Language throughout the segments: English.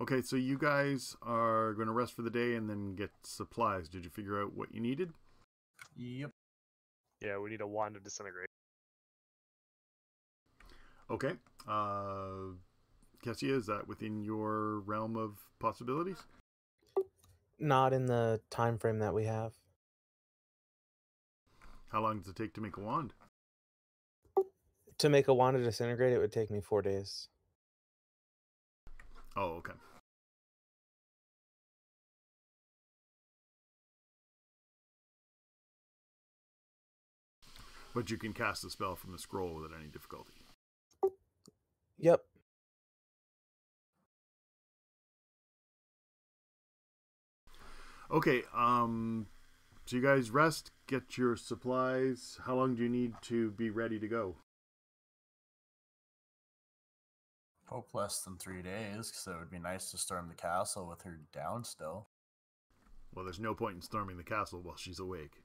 Okay, so you guys are going to rest for the day and then get supplies. Did you figure out what you needed? Yep. Yeah, we need a wand of disintegrate. Okay. Uh, Kessia, is that within your realm of possibilities? Not in the time frame that we have. How long does it take to make a wand? To make a wand to disintegrate, it would take me four days. Oh, okay. But you can cast the spell from the scroll without any difficulty. Yep. Okay, um so you guys rest, get your supplies. How long do you need to be ready to go? Hope less than three days, because it would be nice to storm the castle with her down still. Well, there's no point in storming the castle while she's awake.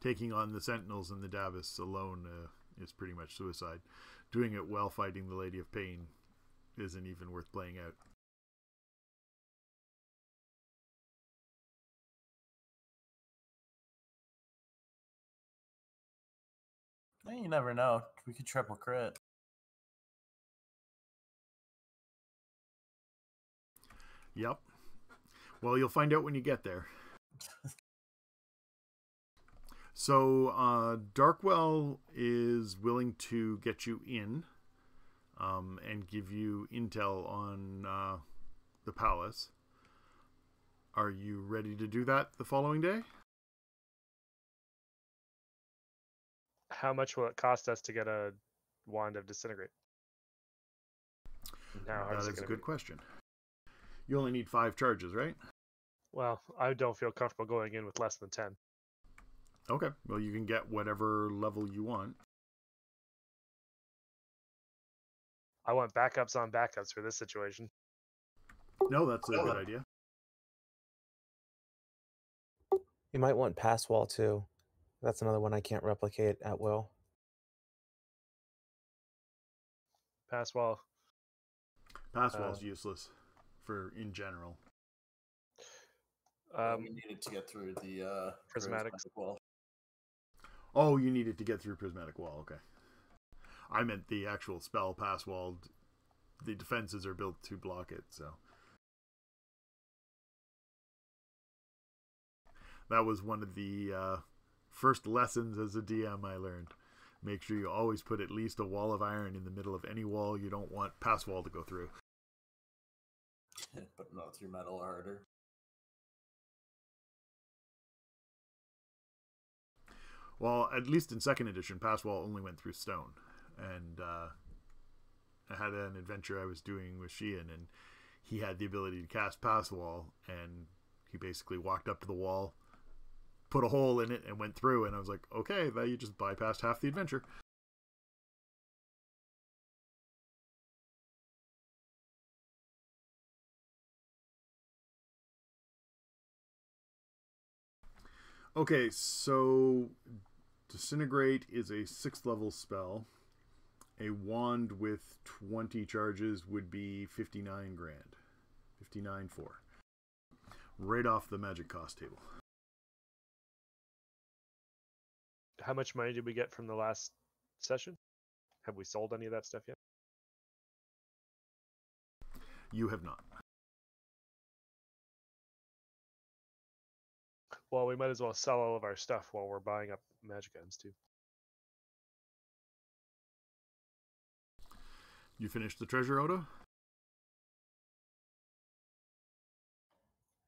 Taking on the sentinels and the dabus alone uh, is pretty much suicide. Doing it while fighting the Lady of Pain isn't even worth playing out. You never know. We could triple crit. Yep. Well, you'll find out when you get there. so, uh, Darkwell is willing to get you in um, and give you intel on uh, the palace. Are you ready to do that the following day? How much will it cost us to get a wand of disintegrate? Now, that is a good be? question. You only need five charges, right? Well, I don't feel comfortable going in with less than ten. Okay. Well, you can get whatever level you want. I want backups on backups for this situation. No, that's a good idea. You might want pass wall too. That's another one I can't replicate at will. Pass wall. Pass Uh, useless for in general. Um, we needed to get through the uh, Prismatics. Well, Oh, you needed to get through prismatic wall. Okay. I meant the actual spell pass wall. The defenses are built to block it, so that was one of the uh, first lessons as a DM I learned. Make sure you always put at least a wall of iron in the middle of any wall you don't want pass wall to go through. but not through metal harder. Well, at least in second edition, pass wall only went through stone, and uh, I had an adventure I was doing with Sheehan, and he had the ability to cast pass wall, and he basically walked up to the wall, put a hole in it, and went through. And I was like, okay, that you just bypassed half the adventure. Okay, so disintegrate is a sixth level spell. A wand with 20 charges would be 59 grand. 59 4. Right off the magic cost table. how much money did we get from the last session? Have we sold any of that stuff yet? You have not. Well, we might as well sell all of our stuff while we're buying up magic items too. You finished the treasure, Odo?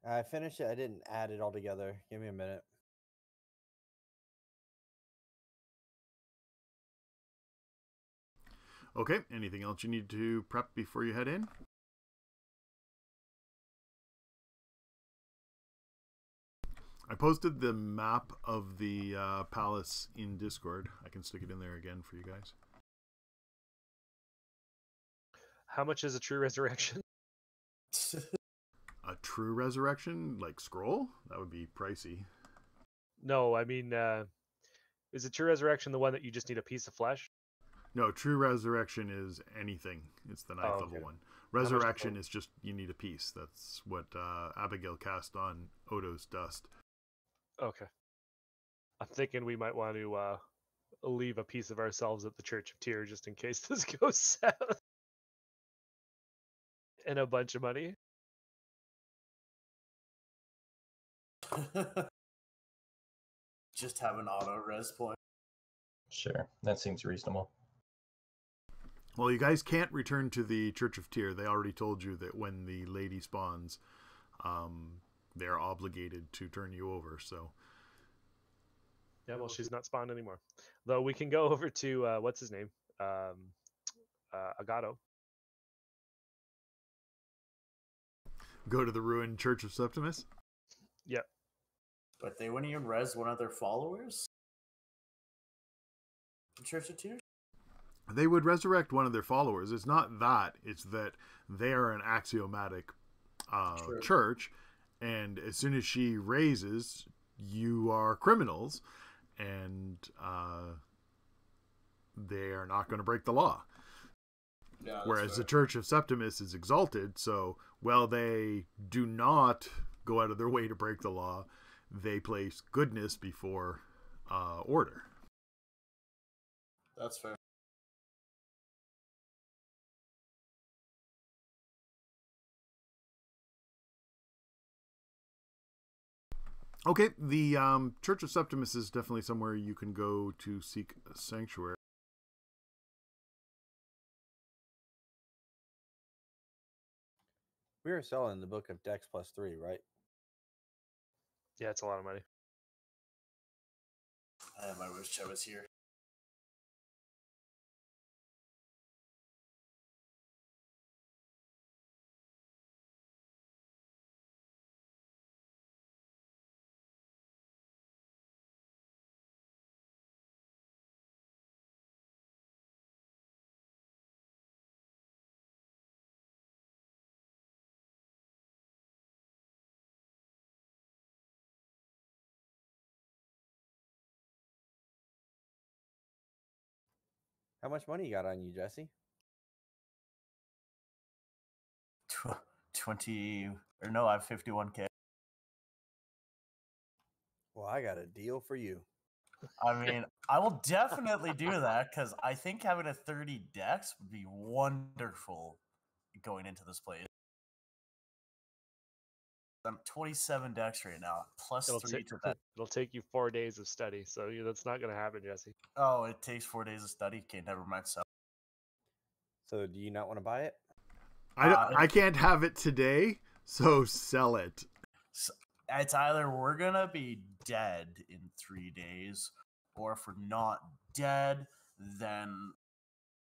I finished it. I didn't add it all together. Give me a minute. Okay, anything else you need to prep before you head in? I posted the map of the uh, palace in Discord. I can stick it in there again for you guys. How much is a true resurrection? a true resurrection like scroll, that would be pricey. No, I mean, uh, is it true resurrection the one that you just need a piece of flesh? No, true resurrection is anything. It's the ninth Oh, level one. Resurrection is Resurrection that? is just you need a piece. That's what uh, Abigail cast on Odo's dust. Okay. I'm thinking we might want to uh, leave a piece of ourselves at the Church of Tyr just in case this goes south. And a bunch of money. Just have an auto res point. Sure, that seems reasonable. Well, you guys can't return to the Church of Tyr. They already told you that when the lady spawns, um, they're obligated to turn you over. So Yeah, well, she's not spawned anymore. Though we can go over to uh, what's his name, um, uh, Agato. go to the ruined Church of Septimus. Yep. But they wouldn't even res one of their followers? The Church of Tears? They would resurrect one of their followers. It's not that; it's that they are an axiomatic uh, church, and as soon as she raises, you are criminals, and uh, they are not going to break the law. Yeah. Whereas the Church of Septimus is exalted, so while they do not go out of their way to break the law, they place goodness before uh, order. That's fair. Okay, the um, Church of Septimus is definitely somewhere you can go to seek sanctuary. We were selling the book of Dex plus three, right? Yeah, it's a lot of money. I have my wish I was here. How much money you got on you, Jesse? 20 or no, I have 51k. Well, I got a deal for you. I mean, I will definitely do that because I think having a 30 dex would be wonderful going into this place. I'm 27 decks right now, plus It'll, three ta- to that. it'll take you four days of study, so yeah, that's not going to happen, Jesse. Oh, it takes four days of study. Okay, never mind. So So, do you not want to buy it? I, don't- Uh, I can't have it today, so sell it. it's either we're gonna be dead in three days, or if we're not dead, then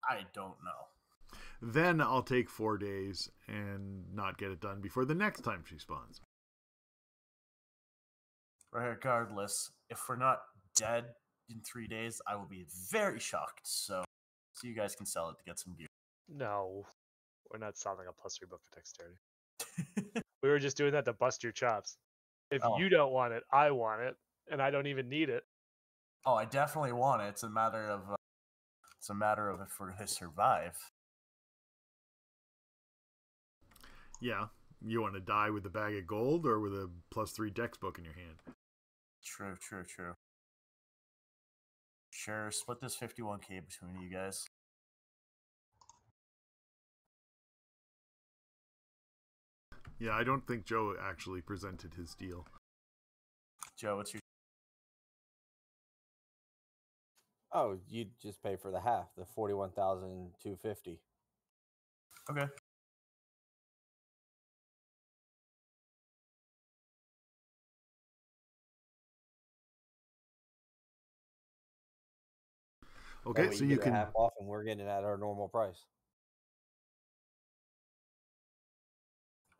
I don't know. Then I'll take four days and not get it done before the next time she spawns. Regardless, if we're not dead in three days, I will be very shocked. So, so you guys can sell it to get some gear. No, we're not selling a plus three book of dexterity. We were just doing that to bust your chops. If Oh. you don't want it, I want it, and I don't even need it. oh, I definitely want it. It's a matter of uh, it's a matter of if we're gonna survive. Yeah, you want to die with a bag of gold or with a plus three dex book in your hand? True, true, true. Sure, split this 51k between you guys. Yeah, I don't think Joe actually presented his deal. Joe, what's your Oh, you just pay for the half, the forty-one thousand two fifty. okay? Okay, so you get can. half off, and we're getting it at our normal price.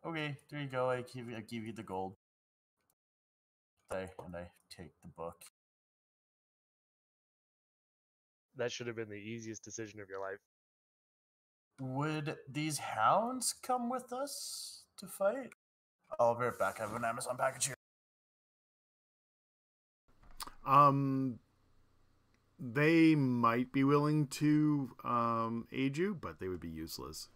Okay, there you go. I give you, I give you the gold. I, and I take the book. That should have been the easiest decision of your life. Would these hounds come with us to fight? I'll be right back. I have an Amazon package here. Um, they might be willing to um, aid you, but they would be useless.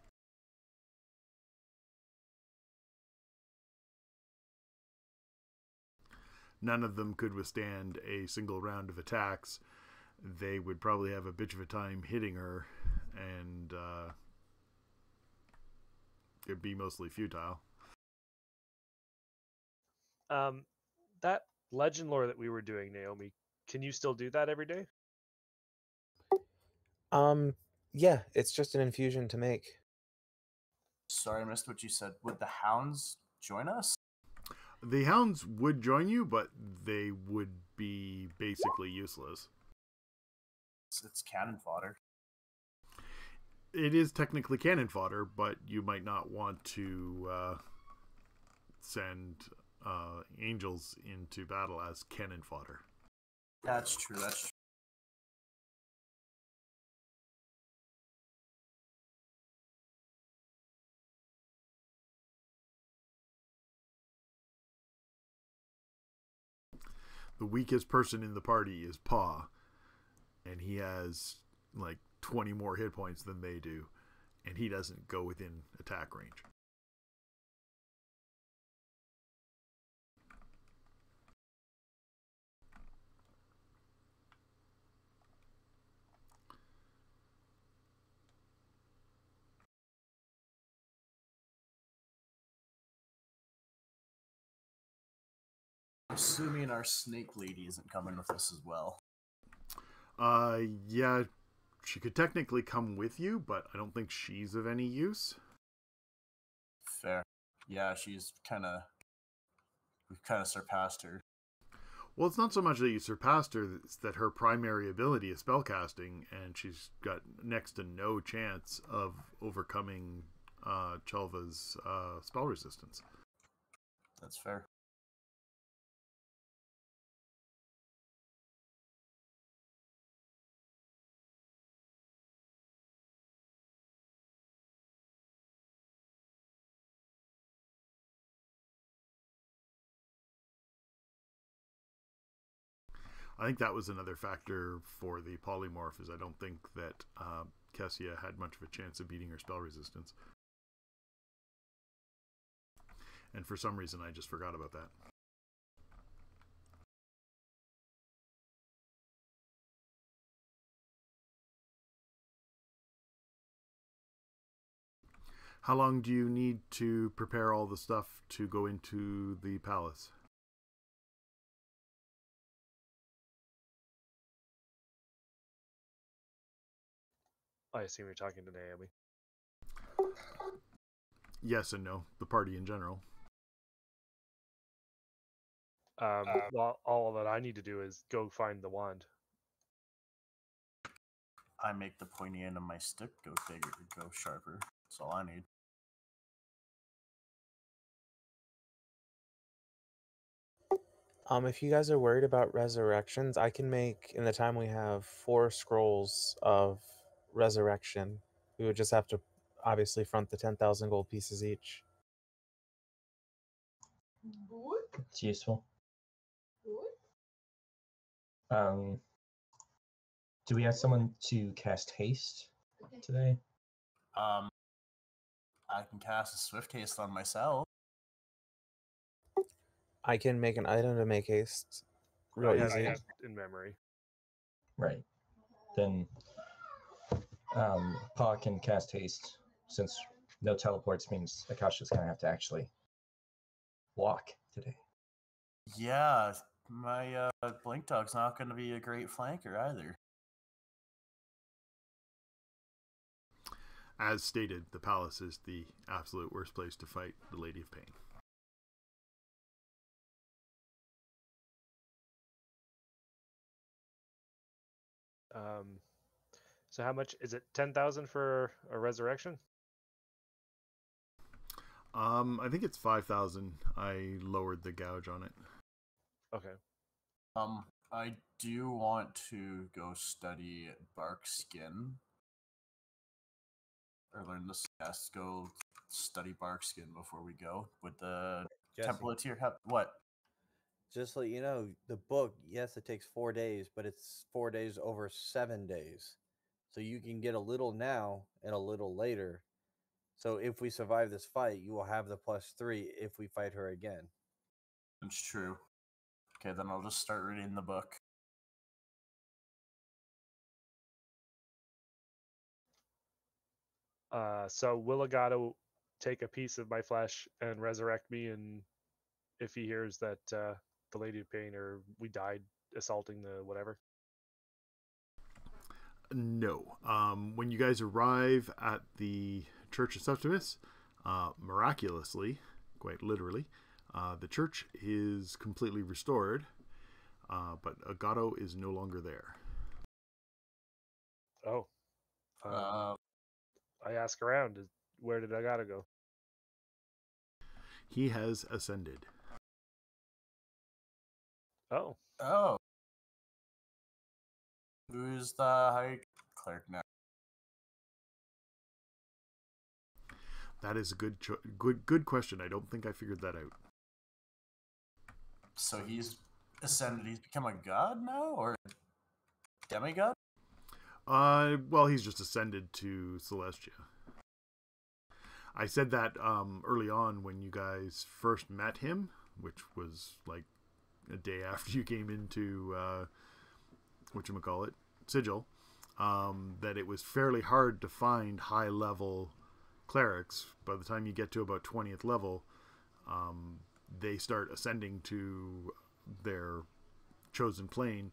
None of them could withstand a single round of attacks. They would probably have a bitch of a time hitting her, and uh, it'd be mostly futile. Um, that legend lore that we were doing, Naomi, can you still do that every day? Um, yeah, it's just an infusion to make. Sorry, I missed what you said. Would the hounds join us? The hounds would join you, but they would be basically useless. It's, it's cannon fodder. It is technically cannon fodder, but you might not want to uh, send uh, angels into battle as cannon fodder. That's true. That's true. The weakest person in the party is Paw, and he has like 20 more hit points than they do, and he doesn't go within attack range. Assuming our snake lady isn't coming with us as well. Uh, yeah, she could technically come with you, but I don't think she's of any use. Fair. Yeah, she's kind of. We've kind of surpassed her. Well, it's not so much that you surpassed her, it's that her primary ability is spellcasting, and she's got next to no chance of overcoming uh, Chelva's uh, spell resistance. That's fair. I think that was another factor for the polymorph. Is I don't think that uh, Kessia had much of a chance of beating her spell resistance, and for some reason I just forgot about that. How long do you need to prepare all the stuff to go into the palace? I assume you're talking to Naomi. Yes and no. The party in general. Um, well, all that I need to do is go find the wand. I make the pointy end of my stick go bigger, go sharper. That's all I need. Um, if you guys are worried about resurrections, I can make in the time we have four scrolls of resurrection. We would just have to obviously front the ten thousand gold pieces each. It's useful. Um, do we have someone to cast haste today? Um, I can cast a swift haste on myself. I can make an item to make haste. Real I have easy. in memory. Right. Then um, Paw can cast haste since no teleports means Akasha's gonna have to actually walk today. Yeah, my uh, blink dog's not going to be a great flanker either. As stated, the palace is the absolute worst place to fight the Lady of Pain. Um, so how much is it? Ten thousand for a resurrection? Um, I think it's five thousand. I lowered the gouge on it. Okay. Um, I do want to go study bark skin. Or learn this yes, go study bark skin before we go. Would the Jesse, Temple of Tyr. have- What? just let you know, the book, yes, it takes four days, but it's four days over seven days. So you can get a little now and a little later. So if we survive this fight, you will have the plus three if we fight her again. It's true. Okay, then I'll just start reading the book. Uh, so will Agato take a piece of my flesh and resurrect me? And if he hears that uh, the Lady of Pain or we died assaulting the whatever, No. Um, when you guys arrive at the Church of Septimus, uh, miraculously, quite literally, uh, the church is completely restored, uh, but Agato is no longer there. oh, uh, Uh, I ask around, where did Agato go? He has ascended. Oh, oh. Who's the high cleric now? That is a good, cho- good, good question. I don't think I figured that out. So he's ascended. He's become a god now, or a demigod? Uh, well, he's just ascended to Celestia. I said that um, early on when you guys first met him, which was like a day after you came into uh, what you call it, Sigil. Um, that it was fairly hard to find high level clerics. By the time you get to about twentieth level, um, they start ascending to their chosen plane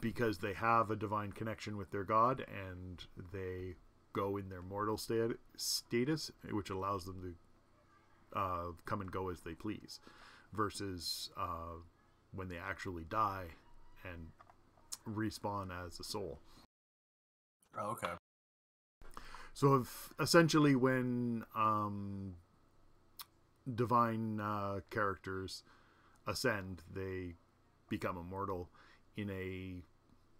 because they have a divine connection with their god and they go in their mortal stat- status which allows them to uh, come and go as they please versus uh, when they actually die and respawn as a soul Oh, okay. so if, essentially when um, divine uh, characters ascend they become immortal in a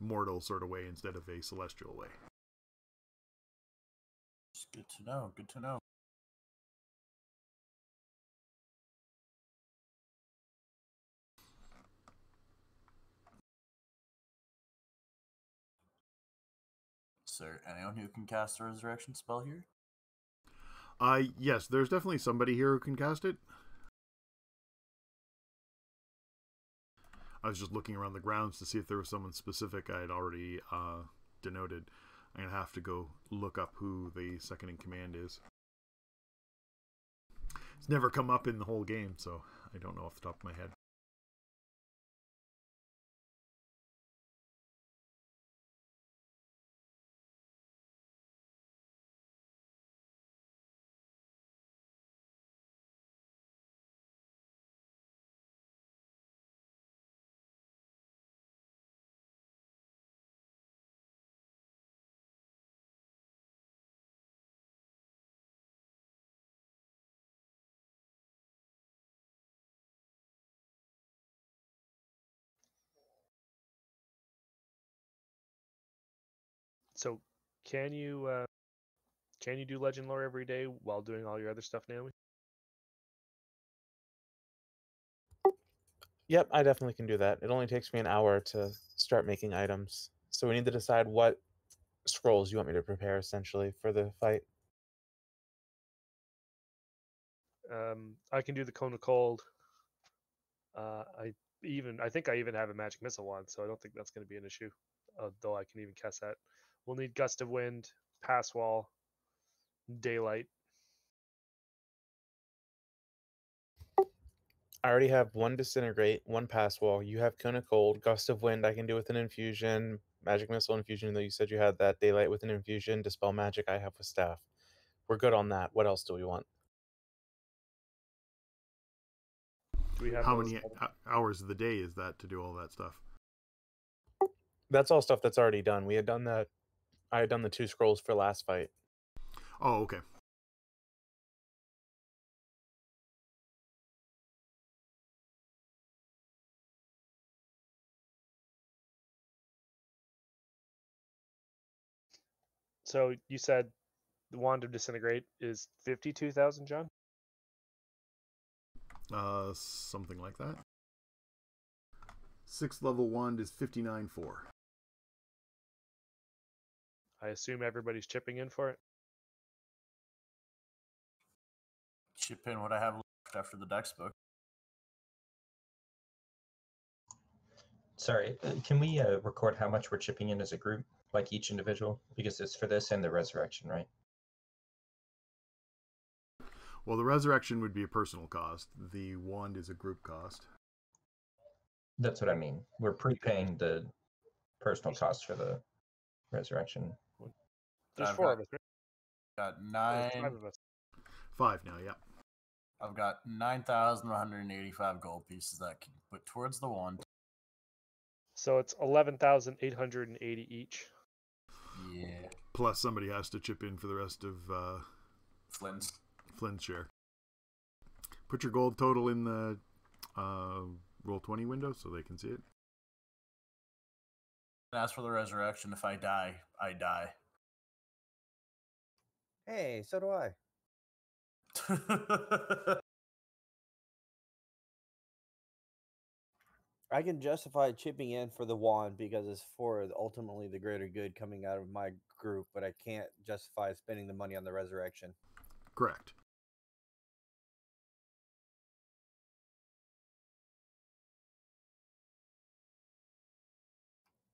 mortal sort of way instead of a celestial way It's good to know. Good to know. Is there anyone who can cast a resurrection spell here? uh yes there's definitely somebody here who can cast it. I was just looking around the grounds to see if there was someone specific i had already uh denoted. I'm gonna have to go look up who the second in command is. It's never come up in the whole game so i don't know off the top of my head so can you uh, can you do legend lore every day while doing all your other stuff, Naomi? Yep, I definitely can do that. It only takes me an hour to start making items. So we need to decide what scrolls you want me to prepare essentially for the fight. Um, I can do the cone of cold. Uh, I even I think I even have a magic missile wand, so I don't think that's going to be an issue. Uh, though I can even cast that. We'll need gust of wind, pass wall, daylight. I already have one disintegrate, one pass wall. You have cone of cold, gust of wind. I can do with an infusion, magic missile infusion. Though you said you had that daylight with an infusion, dispel magic. I have with staff. We're good on that. What else do we want? Do we have how many all- hours of the day is that to do all that stuff That's all stuff that's already done. We had done that. I had done the two scrolls for last fight. oh okay So you said the wand of disintegrate is fifty-two thousand, John. Uh, something like that. Sixth level wand is 59 4. I assume everybody's chipping in for it. Chip in what I have left after the dex book. Sorry, uh, can we uh, record how much we're chipping in as a group, like each individual? Because it's for this and the resurrection, right? Well, the resurrection would be a personal cost. The wand is a group cost. That's what I mean. We're prepaying the personal cost for the resurrection. There's I've four got- of us. Right? Got Or nine. five of us. Five now, yeah. I've got nine thousand one hundred and eighty-five gold pieces that I can put towards the wand. So it's eleven thousand eight hundred and eighty each. Yeah, Plus, somebody has to chip in for the rest of uh, Flynn's. Flynn's share. Put your gold total in the uh, roll 20 window so they can see it. As for the resurrection, if I die, I die. Hey, so do I. I can justify chipping in for the wand because it's for ultimately the greater good coming out of my group, but I can't justify spending the money on the resurrection. Correct.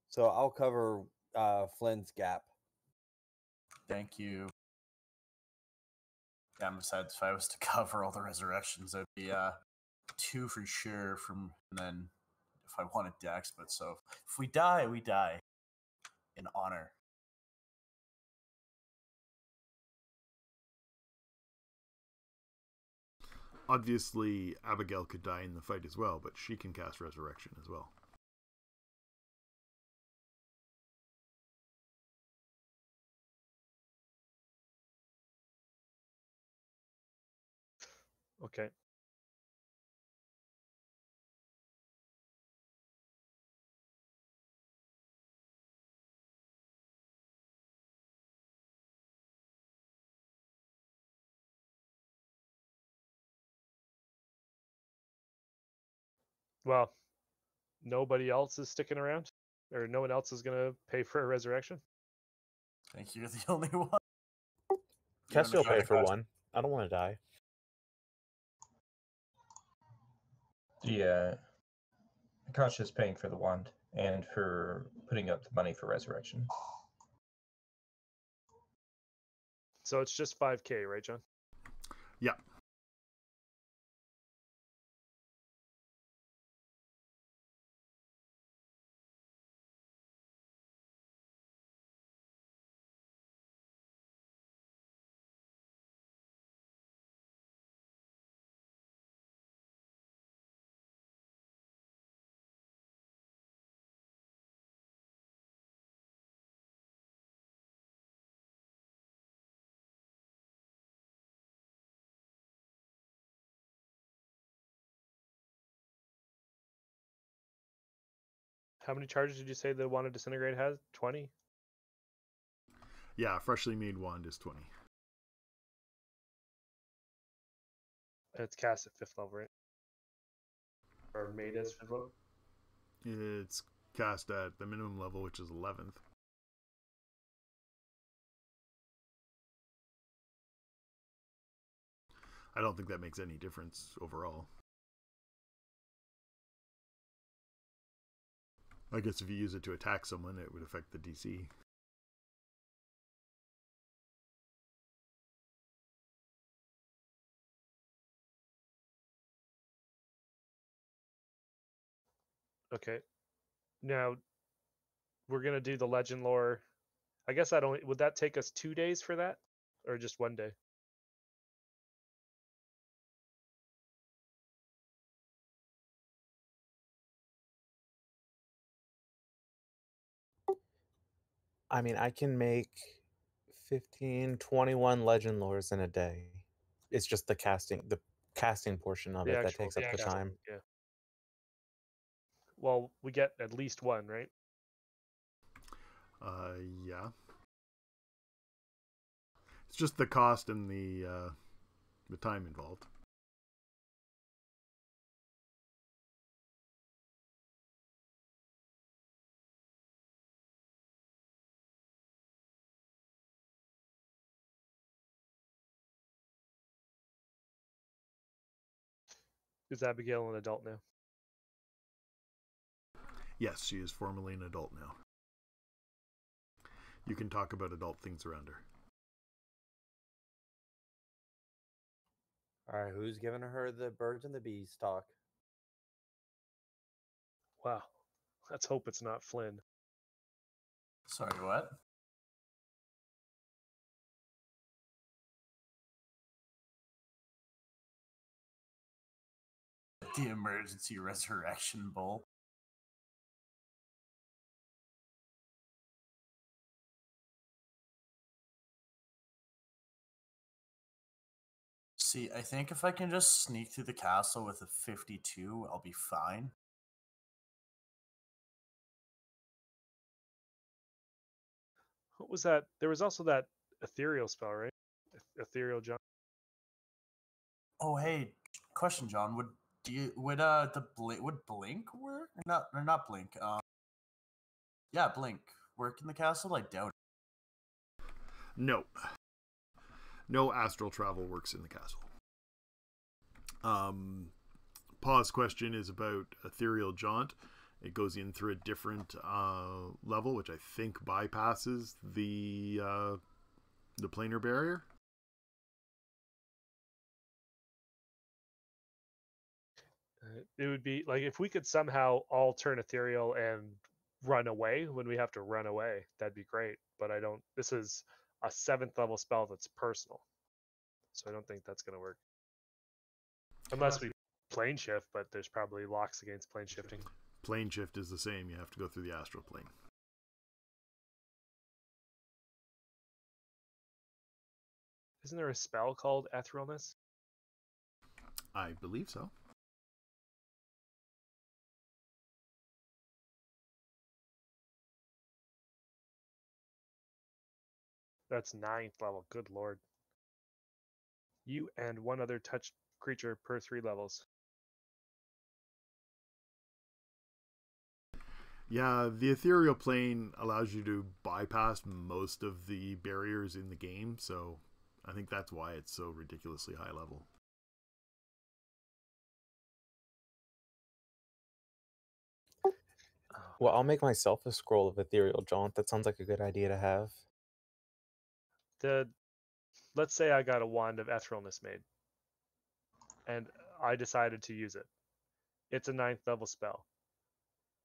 So I'll cover uh, Flynn's gap. Thank you. Besides, if I was to cover all the resurrections, it'd be uh two for sure. From and then if I wanted Dex, but so if we die, we die in honor. Obviously, Abigail could die in the fight as well, but she can cast resurrection as well. Okay. Well, nobody else is sticking around, or no one else is gonna pay for a resurrection. Think you're the only one. Cassie will pay for cast- one. I don't want to die. The uh, Akasha is paying for the wand and for putting up the money for resurrection. So it's just five k, right, John? Yeah. How many charges did you say the wand of disintegrate has? Twenty. Yeah, freshly made wand is 20. And it's cast at fifth level, right? Or made as fifth level. It's cast at the minimum level, which is 11th. I don't think that makes any difference overall. I guess if you use it to attack someone, it would affect the DC. Okay. Now we're gonna do the legend lore. I guess that only would that take us two days for that, or just one day? I mean, I can make 15, 21 legend lores in a day. It's just the casting, the casting portion of The it that takes up the casting, time. Yeah. Well, we get at least one, right? Uh, yeah. It's just the cost and the uh, the time involved. Is Abigail an adult now? Yes, she is formally an adult now. You can talk about adult things around her. All right, who's giving her the birds and the bees talk? Wow. Let's hope it's not Flynn. Sorry, what? The emergency resurrection bowl. See, I think if I can just sneak through the castle with a 52, I'll be fine. What was that? There was also that ethereal spell, right? Eth- Ethereal jaunt. Oh, hey, question, John. Would do you would uh the blink would blink work? Or not or not blink. Um, yeah, blink work in the castle. I doubt. it. No. No astral travel works in the castle. Um, Paw's question is about ethereal jaunt. It goes in through a different uh, level, which I think bypasses the uh, the planar barrier. It would be like if we could somehow all turn ethereal and run away when we have to run away, that'd be great. But I don't. This is a seventh level spell that's personal, so I don't think that's gonna work. Unless we plane shift, but there's probably locks against plane shifting. Plane shift is the same. You have to go through the astral plane. Isn't there a spell called etherealness? I believe so. That's ninth level. Good lord. You and one other touch creature per three levels. Yeah, the ethereal plane allows you to bypass most of the barriers in the game, so I think that's why it's so ridiculously high level. Well, I'll make myself a scroll of ethereal jaunt. That sounds like a good idea to have. The let's say I got a wand of etherealness made, and I decided to use it. It's a ninth level spell.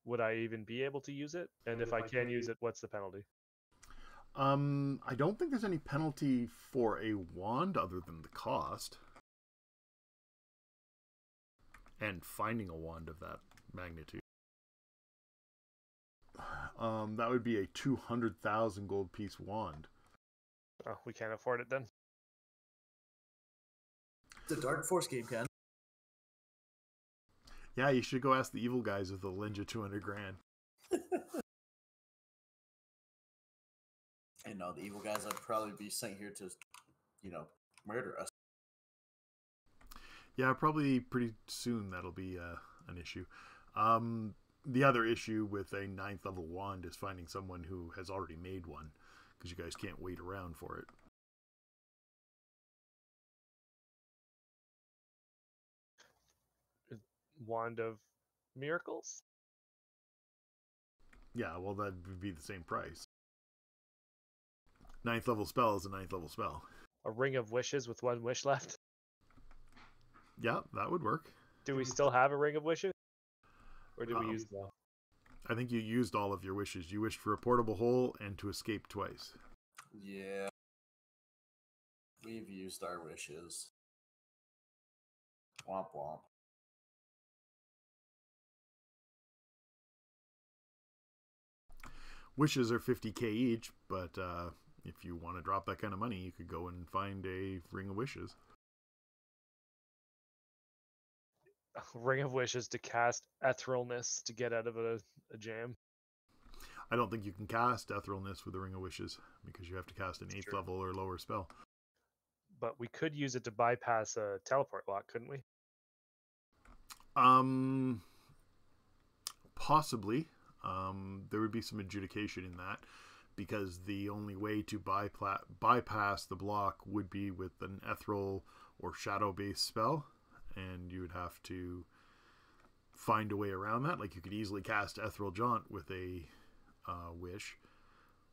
Would I even be able to use it? And if I can use it, what's the penalty? Um, I don't think there's any penalty for a wand other than the cost. And finding a wand of that magnitude. Um, that would be a 200,000 gold piece wand. Oh, we can't afford it then. The Dark Force game can. Yeah, you should go ask the evil guys if they'll lend you 200 grand. I know the evil guys would probably be sent here to, you know, murder us. Yeah, probably pretty soon that'll be uh, an issue. Um, the other issue with a ninth level wand is finding someone who has already made one, because you guys can't wait around for it. Wand of miracles? Yeah, well, that would be the same price. Ninth level spell is a ninth level spell. A ring of wishes with one wish left? Yeah, that would work. Do we still have a ring of wishes? Or did we Um, use them? I think you used all of your wishes. You wished for a portable hole and to escape twice. Yeah. We've used our wishes. Womp womp. Wishes are 50k each, but uh, if you want to drop that kind of money, you could go and find a ring of wishes. Ring of wishes to cast etherealness to get out of a, a jam. I don't think you can cast Etherealness with a Ring of Wishes because you have to cast an eighth true. level or lower spell. But we could use it to bypass a teleport lock, couldn't we? Um, possibly. Um, there would be some adjudication in that because the only way to bypla- bypass the block would be with an ethereal or shadow based spell, and you would have to find a way around that. Like you could easily cast Ethereal Jaunt with a uh, wish,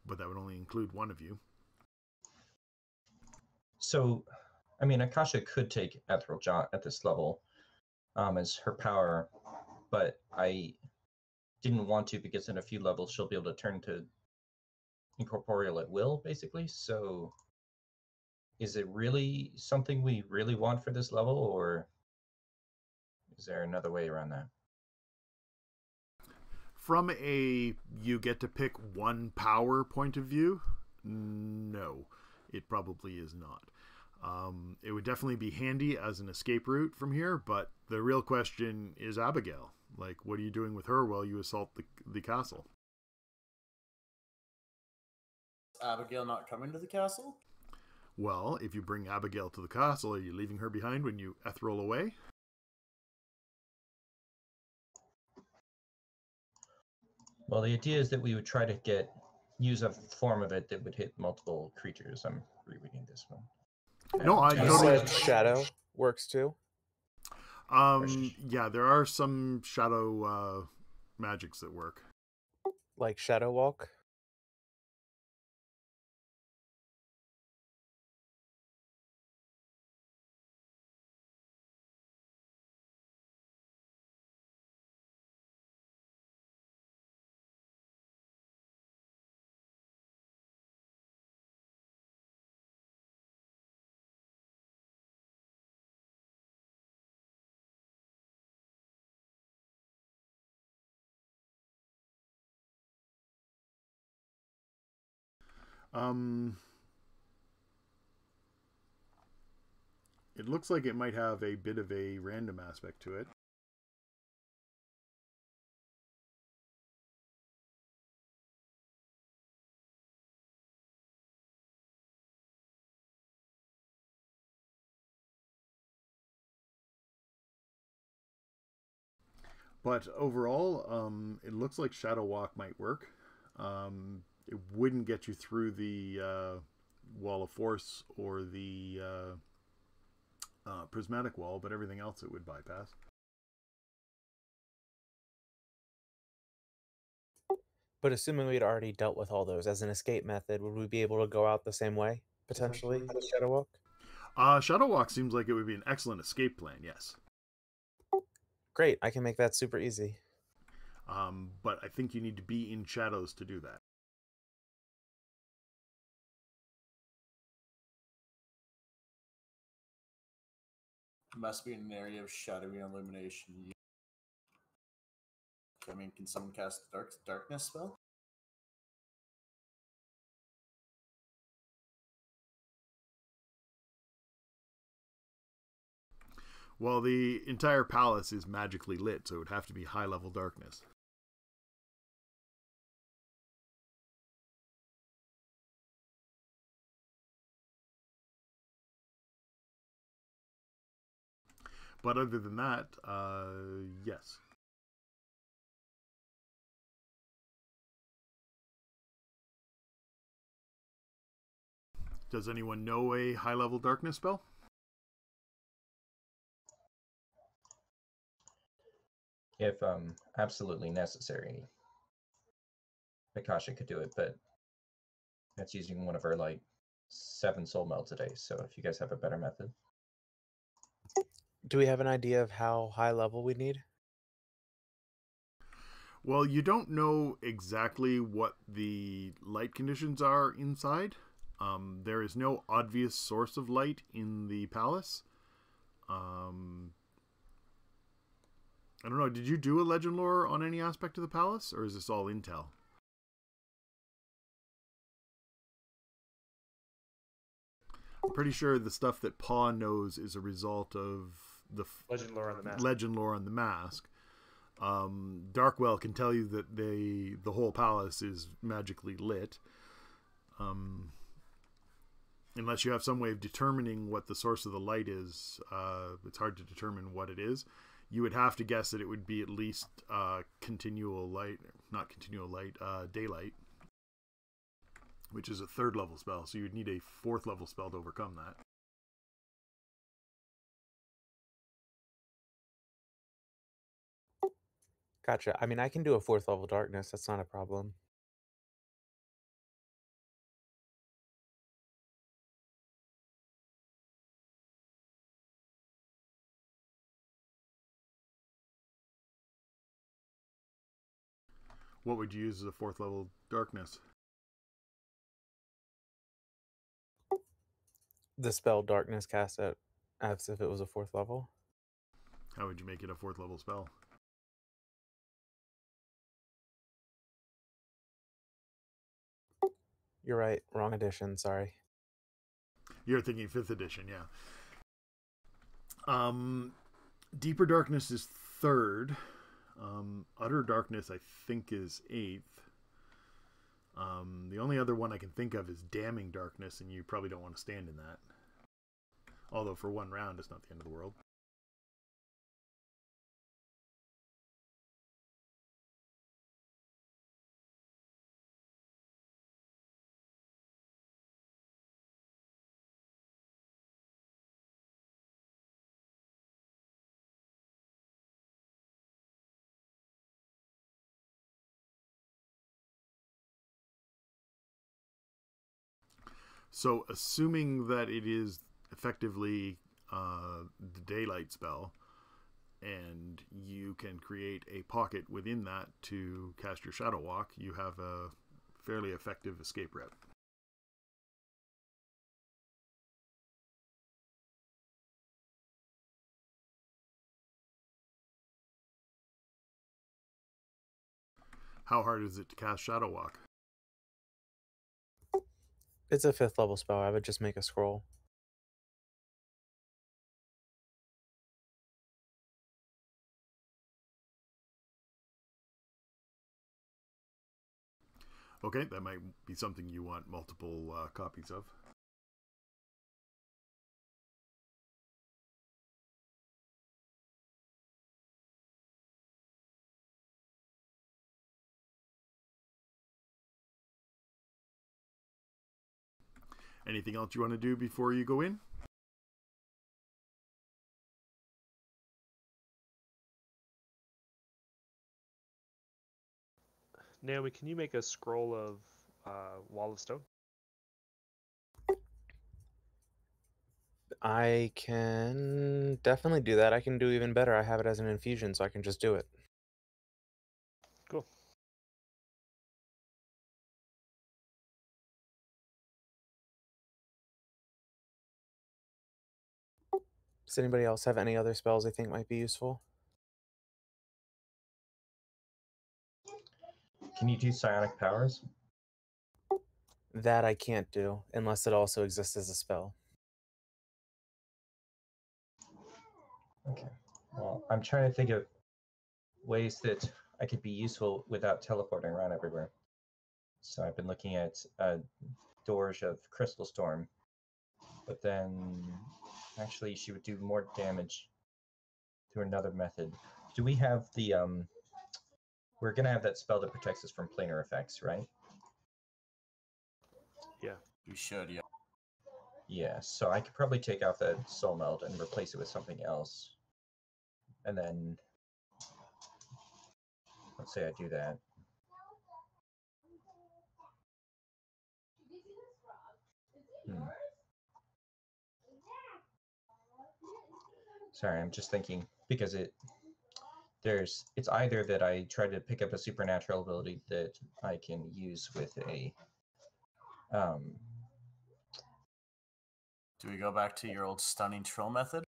but that would only include one of you. So, I mean, Akasha could take Ethereal Jaunt at this level um, as her power, but I didn't want to because in a few levels she'll be able to turn to incorporeal at will, basically. So, is it really something we really want for this level, or is there another way around that? From a you get to pick one power point of view, no, it probably is not. Um, it would definitely be handy as an escape route from here, but the real question is Abigail. Like, what are you doing with her while you assault the, the castle? Abigail not coming to the castle? Well, if you bring Abigail to the castle, are you leaving her behind when you ethereal away? Well, the idea is that we would try to get use a form of it that would hit multiple creatures. I'm rereading this one. No, I You totally. said shadow works too. Um, yeah, there are some shadow uh, magics that work. Like shadow walk. Um, it looks like it might have a bit of a random aspect to it. But overall, um, it looks like Shadow Walk might work. Um, it wouldn't get you through the uh, wall of force or the uh, uh, prismatic wall, but everything else it would bypass. But assuming we'd already dealt with all those as an escape method, would we be able to go out the same way potentially as shadow walk? Uh, Shadow Walk seems like it would be an excellent escape plan, yes. Great, I can make that super easy. Um, but I think you need to be in shadows to do that. Must be in an area of shadowy illumination. I mean, can someone cast dark darkness spell? Well, the entire palace is magically lit, so it would have to be high level darkness. But other than that, uh, yes. Does anyone know a high level darkness spell? If um absolutely necessary, Akasha could do it, but that's using one of her like seven soul melds a day. So if you guys have a better method, Do we have an idea of how high level we need? Well, you don't know exactly what the light conditions are inside. Um, there is no obvious source of light in the palace. Um, I don't know. Did you do a legend lore on any aspect of the palace, or is this all intel? I'm pretty sure the stuff that Paw knows is a result of the Legend lore on the mask. legend lore on the mask. Um, Darkwell can tell you that they the whole palace is magically lit. Um, unless you have some way of determining what the source of the light is, uh, it's hard to determine what it is. You would have to guess that it would be at least uh, continual light, not continual light, uh, daylight, which is a third level spell. So you would need a fourth level spell to overcome that. Gotcha. I mean, I can do a fourth level darkness. That's not a problem. What would you use as a fourth level darkness? The spell darkness cast at as if it was a fourth level. How would you make it a fourth level spell? You're right. Wrong edition. Sorry. You're thinking fifth edition, yeah. Um, Deeper Darkness is third. Um, Utter Darkness, I think, is eighth. Um, the only other one I can think of is Damning Darkness, and you probably don't want to stand in that. Although for one round, it's not the end of the world. So, assuming that it is effectively uh, the daylight spell, and you can create a pocket within that to cast your shadow walk, you have a fairly effective escape route. How hard is it to cast shadow walk? It's a fifth level spell. I would just make a scroll. Okay, that might be something you want multiple uh, copies of. Anything else you want to do before you go in? Naomi, can you make a scroll of uh, Wall of Stone? I can definitely do that. I can do even better. I have it as an infusion, so I can just do it. Does anybody else have any other spells they think might be useful? Can you do psionic powers? That I can't do unless it also exists as a spell. Okay. Well, I'm trying to think of ways that I could be useful without teleporting around everywhere. So I've been looking at uh, Dorje of Crystal Storm, but then actually she would do more damage through another method. Do we have the um? We're gonna have that spell that protects us from planar effects, right? Yeah. You should, yeah. Yeah, so I could probably take out that soul meld and replace it with something else. And then let's say I do that. Hmm. Sorry, I'm just thinking because it there's it's either that I try to pick up a supernatural ability that I can use with a um Do we go back to your old stunning trill method?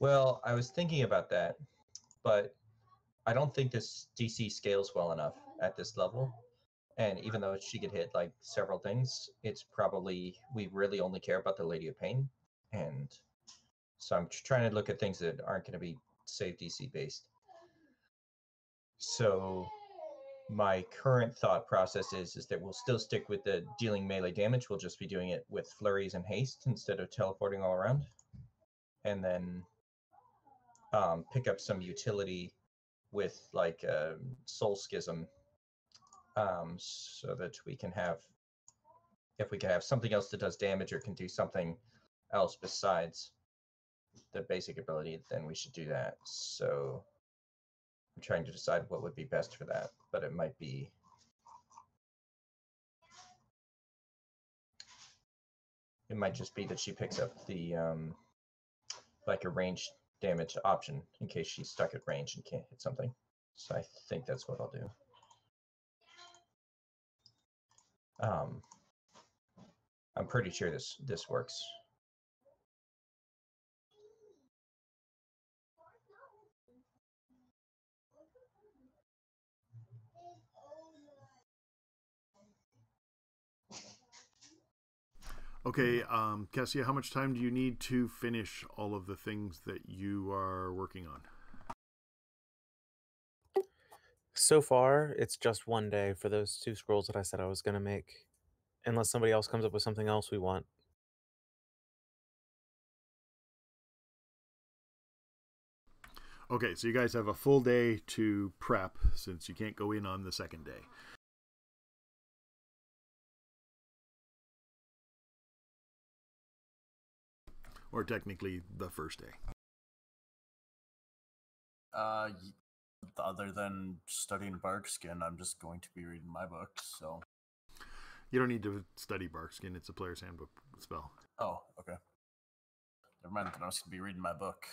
Well, I was thinking about that, but I don't think this DC scales well enough at this level. And even though she could hit like several things, it's probably we really only care about the Lady of Pain, and so I'm tr- trying to look at things that aren't going to be save DC based. So my current thought process is is that we'll still stick with the dealing melee damage. We'll just be doing it with flurries and haste instead of teleporting all around, and then um, pick up some utility with like uh, soul schism um, so that we can have if we can have something else that does damage or can do something else besides the basic ability then we should do that so I'm trying to decide what would be best for that, but it might be. It might just be that she picks up the um, like a range damage option in case she's stuck at range and can't hit something. So I think that's what I'll do. Um, I'm pretty sure this this works. Okay, um, Cassia, how much time do you need to finish all of the things that you are working on? So far, it's just one day for those two scrolls that I said I was going to make. Unless somebody else comes up with something else we want. Okay, so you guys have a full day to prep since you can't go in on the second day. Or technically the first day. Uh, other than studying bark skin, I'm just going to be reading my books. So, You don't need to study Barkskin, it's a player's handbook spell. oh, okay. Never mind. Then I was going to be reading my book.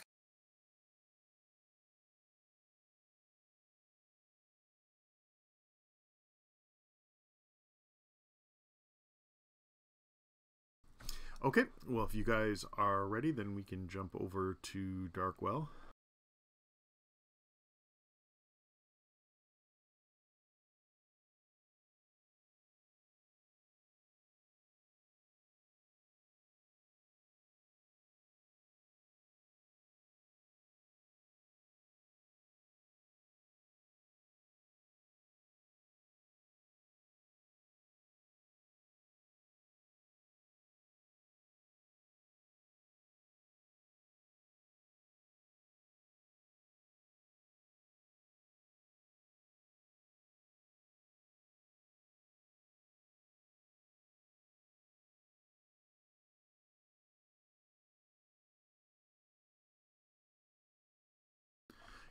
Okay, well, if you guys are ready, then we can jump over to Darkwell.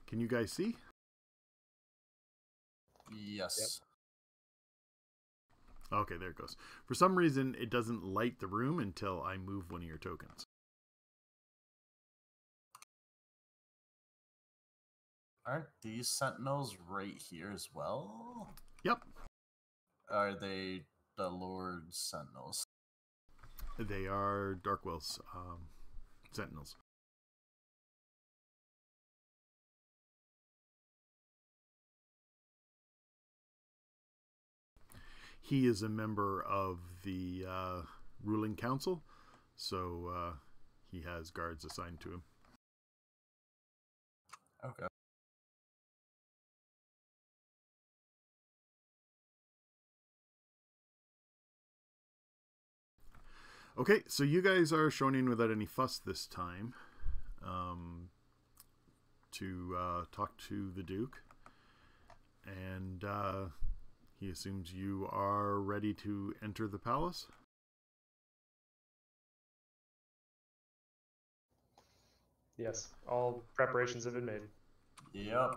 Can you guys see? Yes. Okay, there it goes. For some reason, it doesn't light the room until I move one of your tokens. Aren't these sentinels right here as well? Yep, Are they the Lord's sentinels? they are Darkwell's um, sentinels. He is a member of the uh, ruling council, so uh, he has guards assigned to him. Okay. Okay, so you guys are shown in without any fuss this time um, to uh, talk to the Duke. And uh, he assumes you are ready to enter the palace. Yes, all preparations have been made. Yep.